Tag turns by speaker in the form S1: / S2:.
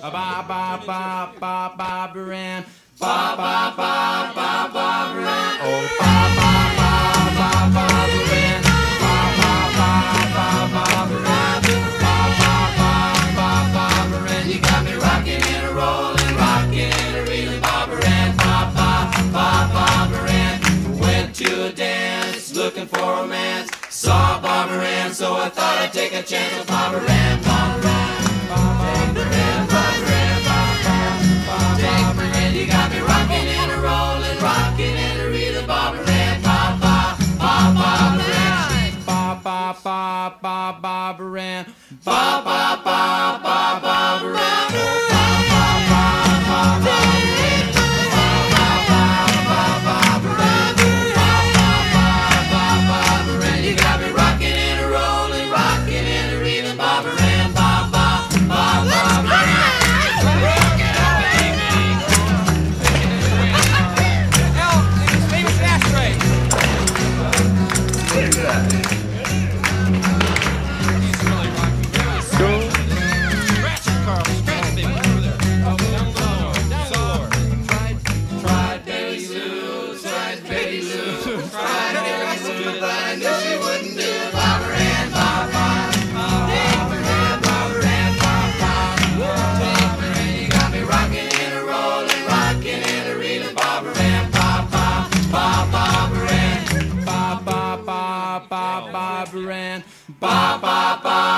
S1: Ba ba ba ba ba Barbara Ann. Ba ba ba ba Barbara Ann. Oh ba ba ba ba Barbara Ann. Ba ba ba ba Barbara Ann. Ba ba ba ba Barbara Ann. You got me rocking and rolling, rocking and reeling, Barbara Ann. Ba ba ba Barbara Ann. Went to a dance, looking for romance. Saw Barbara Ann, so I thought I'd take a chance with Barbara Ann. Barbara Ann. Barbara Ann. Barbara Ann. Barbara Ann. You got me rocking and a rolling, rocking and a Barbara. Ba ba ba Barbara. Ba ba ba ba Barbara Ann, Barbara, Barbara Ann.